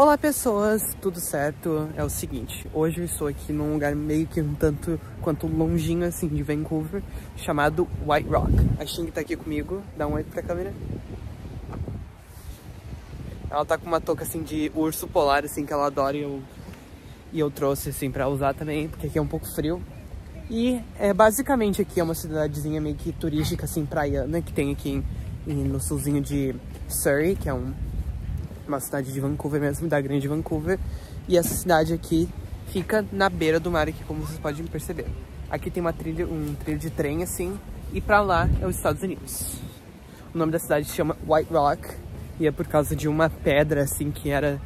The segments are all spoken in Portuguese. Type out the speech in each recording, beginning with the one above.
Olá pessoas, tudo certo? É o seguinte, hoje eu estou aqui num lugar meio que um tanto quanto longinho assim de Vancouver, chamado White Rock. A Xing tá aqui comigo, dá um oi pra câmera. Ela tá com uma touca assim de urso polar assim que ela adora e eu, e eu trouxe assim pra usar também, porque aqui é um pouco frio. E é, basicamente aqui é uma cidadezinha meio que turística assim, praiana, que tem aqui em, no sulzinho de Surrey, que é um uma cidade de Vancouver mesmo, da grande Vancouver. E essa cidade aqui fica na beira do mar aqui, como vocês podem perceber. Aqui tem uma trilha, um trilho de trem assim, e pra lá é os Estados Unidos. O nome da cidade se chama White Rock, e é por causa de uma pedra assim que era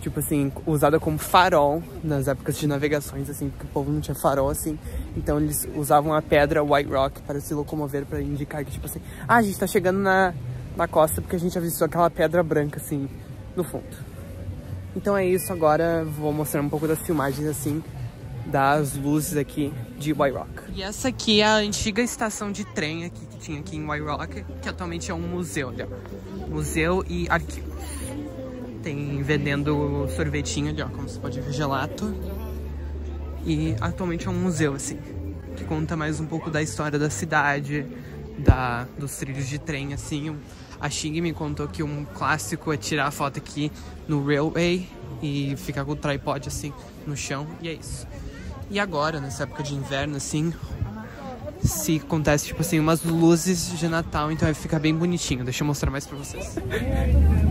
tipo assim, usada como farol nas épocas de navegações, assim, porque o povo não tinha farol, assim. Então eles usavam a pedra White Rock para se locomover, para indicar que, tipo assim, ah, a gente tá chegando na, na costa porque a gente avistou aquela pedra branca, assim, no fundo. Então é isso, agora vou mostrar um pouco das filmagens assim das luzes aqui de White Rock. E essa aqui é a antiga estação de trem aqui que tinha aqui em White Rock, que atualmente é um museu, ali, ó. Museu e arquivo. Tem vendendo sorvetinho ali, ó, como você pode ver, gelato. E atualmente é um museu, assim, que conta mais um pouco da história da cidade, da, dos trilhos de trem, assim, a Xing me contou que um clássico é tirar a foto aqui no Railway e ficar com o tripod assim no chão, e é isso. E agora, nessa época de inverno, assim, se acontece, tipo assim, umas luzes de Natal, então vai ficar bem bonitinho. Deixa eu mostrar mais pra vocês.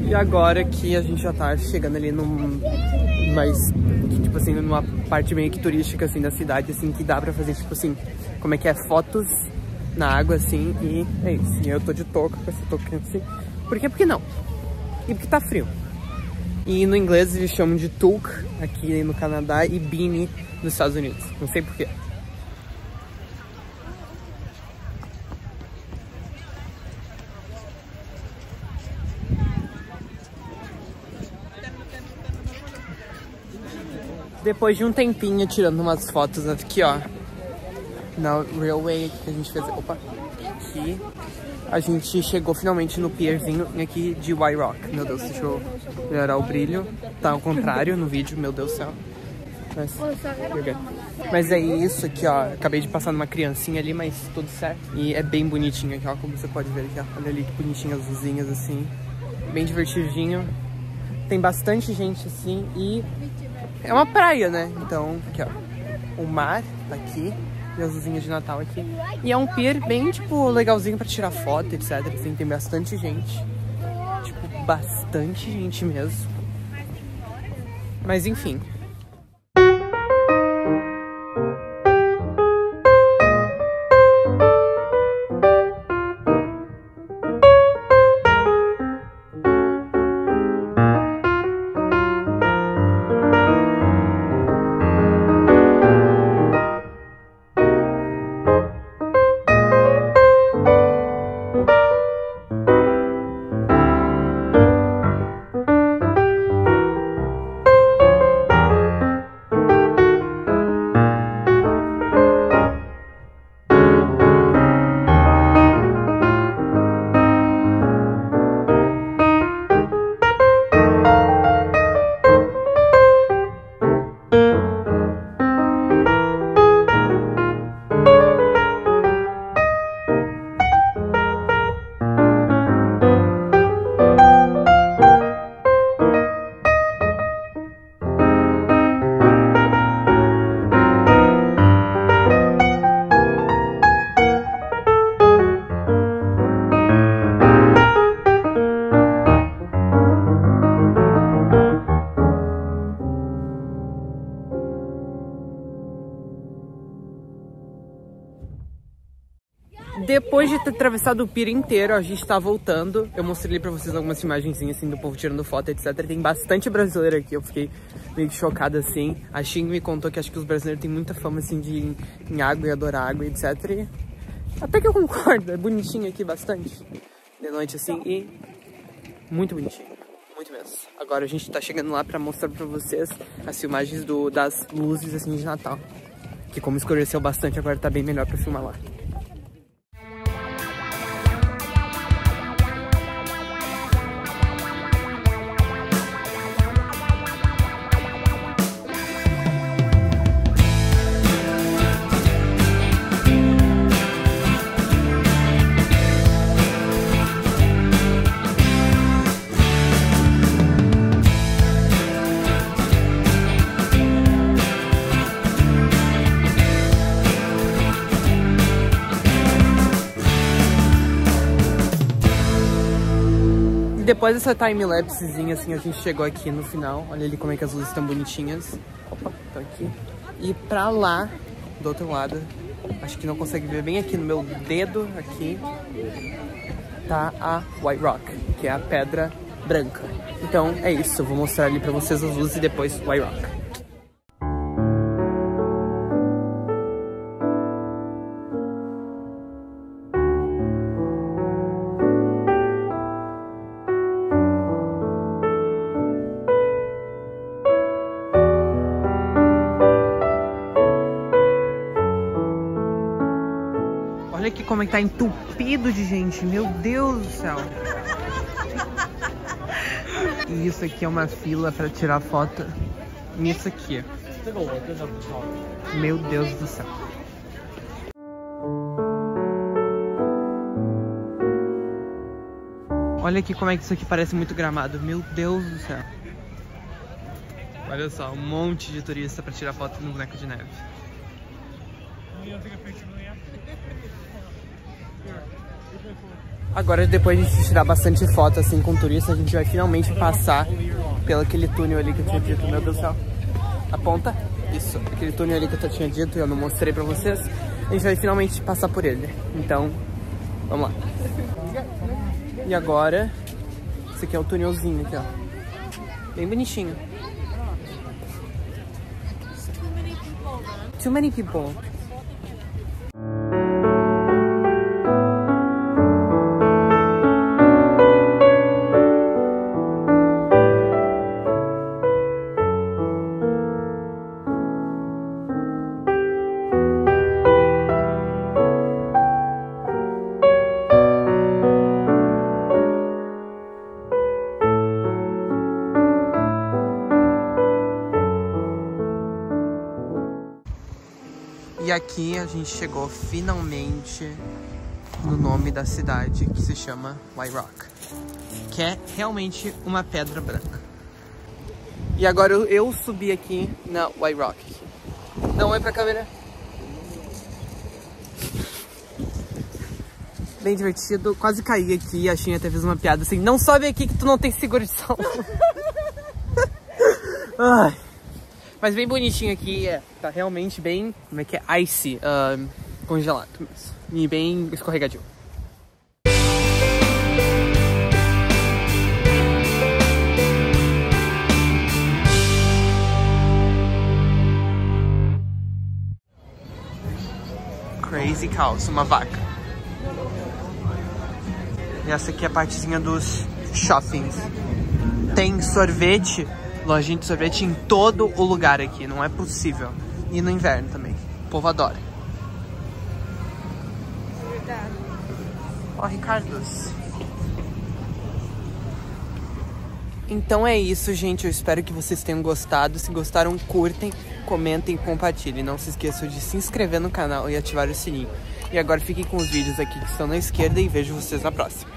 E agora que a gente já tá chegando ali num... mais, tipo assim, numa parte meio que turística, assim, da cidade, assim, que dá pra fazer, tipo assim, como é que é, fotos na água, assim, e é isso. E eu tô de touca com essa touca assim. Por quê? Porque não. E porque tá frio. E no inglês eles chamam de toque aqui no Canadá e beanie nos Estados Unidos. Não sei porquê. Depois de um tempinho tirando umas fotos aqui, ó, na railway que a gente fez. Opa! Aqui a gente chegou finalmente no pierzinho aqui de White Rock. Meu Deus, deixa eu melhorar o brilho. Tá ao contrário no vídeo, meu Deus do céu. Mas, mas é isso aqui, ó. Acabei de passar numa criancinha ali, mas tudo certo. E é bem bonitinho aqui, ó. Como você pode ver aqui, ó. Olha ali que bonitinho as luzinhas assim. Bem divertidinho. Tem bastante gente assim e é uma praia, né? Então, aqui, ó. O mar tá aqui e as luzinhas de Natal aqui. E é um pier bem, tipo, legalzinho pra tirar foto, etc. Assim, tem bastante gente. Tipo, bastante gente mesmo. Mas enfim, Depois de ter atravessado o pier inteiro, a gente tá voltando. Eu mostrei pra vocês algumas imagenzinhas assim do povo tirando foto, etc. Tem bastante brasileiro aqui, eu fiquei meio chocada assim. A Xing me contou que acho que os brasileiros têm muita fama assim de ir em água e adorar água, etc. E até que eu concordo, é bonitinho aqui bastante. De noite assim e muito bonitinho. Muito mesmo. Agora a gente tá chegando lá pra mostrar pra vocês as filmagens do, das luzes assim de Natal. Que como escureceu bastante, agora tá bem melhor pra filmar lá. Depois dessa time-lapsezinha, assim, a gente chegou aqui no final. Olha ali como é que as luzes estão bonitinhas. Opa, tô aqui. E pra lá, do outro lado, acho que não consegue ver bem aqui no meu dedo, aqui, tá a White Rock, que é a pedra branca. Então é isso, eu vou mostrar ali pra vocês as luzes e depois White Rock. Aqui como é tá entupido de gente. Meu Deus do céu. E isso aqui é uma fila pra tirar foto nisso aqui. Meu Deus do céu. Olha aqui como é que isso aqui parece muito gramado. Meu Deus do céu. Olha só, um monte de turista pra tirar foto no boneco de neve. Agora, depois de tirar bastante foto assim com turista, a gente vai finalmente passar pelo aquele túnel ali que eu tinha dito. Meu Deus do céu. Aponta. Isso, aquele túnel ali que eu tinha dito e eu não mostrei pra vocês. A gente vai finalmente passar por ele. Então, vamos lá. E agora, esse aqui é o túnelzinho aqui, ó. Bem bonitinho. Too many people. E aqui a gente chegou finalmente no nome da cidade que se chama White Rock, que é realmente uma pedra branca. E agora eu, eu subi aqui na White Rock. Não é pra câmera. Bem divertido, quase caí aqui, a Xinha até fez uma piada assim, não sobe aqui que tu não tem seguro de som. Ai. Mas bem bonitinho aqui, é, tá realmente bem, como é que é, icy, uh, congelado mesmo. E bem escorregadio. Crazy Cows, uma vaca. E essa aqui é a partezinha dos shoppings. Tem sorvete lojinha de sorvete em todo o lugar aqui, não é possível. E no inverno também. O povo adora. Ó, oh, Ricardos. Então é isso, gente. Eu espero que vocês tenham gostado. Se gostaram, curtem, comentem compartilhem. Não se esqueçam de se inscrever no canal e ativar o sininho. E agora fiquem com os vídeos aqui que estão na esquerda e vejo vocês na próxima.